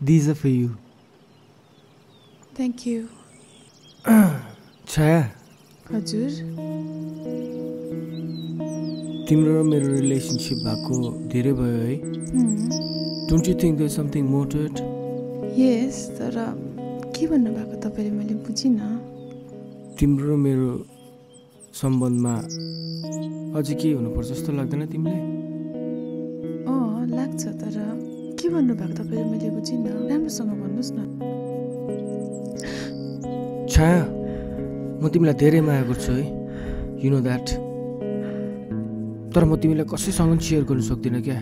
These are for you. Thank you Chhaya हजुर तिम्रो र मेरो रिलेसनसिप भएको धेरै भयो है don't you think there something more to it yes तर के भन्नुभएको तपाईँले मैले बुझिनँ तिम्रो र मेरो सम्बन्धमा अझै के हुनुपर्छ जस्तो लाग्दैन तिमीलाई अँ लाग्छ तर के भन्नुभएको तपाईँले मैले बुझिनँ राम्रोसँग भन्नुहोस् न। छाया म तिमीलाई धेरै माया गर्छु है। यु नो द्याट तर म तिमीलाई कसैसँग सेयर गर्नु सक्दिनँ क्या।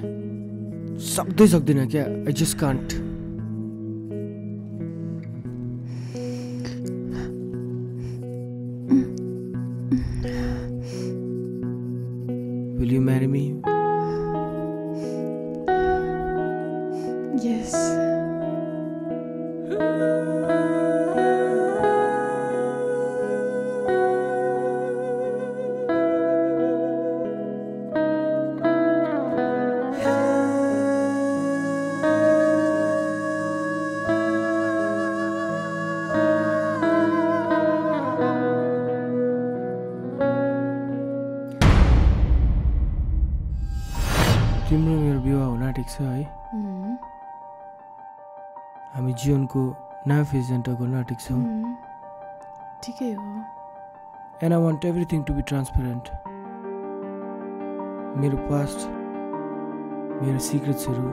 सक्दै सक्दिनँ क्या। I just can't Will you marry me? यस तिम्रो मेरो विवाह हुन आँटेको छ है उम्, हामी जीवनको नयाँ फेज एन्टर गर्न आँटेको छौँ। ठिकै हो। And I want everything to be transparent मेरो पास्ट मेरो सिक्रेट्सहरू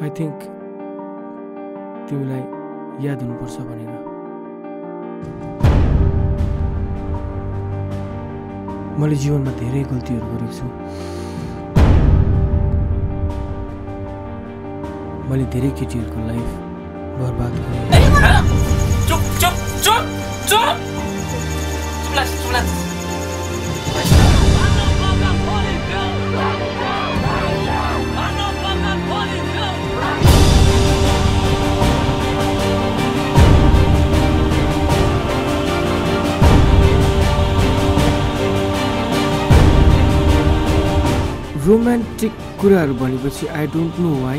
आई थिङ्क तिमीलाई याद हुनुपर्छ भनेर। मैले जीवनमा धेरै गल्तीहरू गरेको छु। मैले धेरै केटीहरूको लाइफ बर्बाद गरेँ। चुप चुप चुप चुप। चुपला चुपला रोमान्टिक कुराहरू भनेपछि I don't know why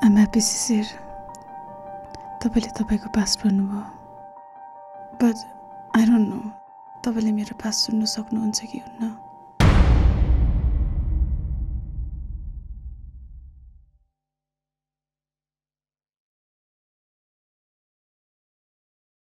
am happy सिसेर तपाईँले तपाईँको पास्ट भन्नुभयो। बट आई डोन्ट नो तपाईँले मेरो पास्ट सुन्नु सक्नुहुन्छ कि हुन्न?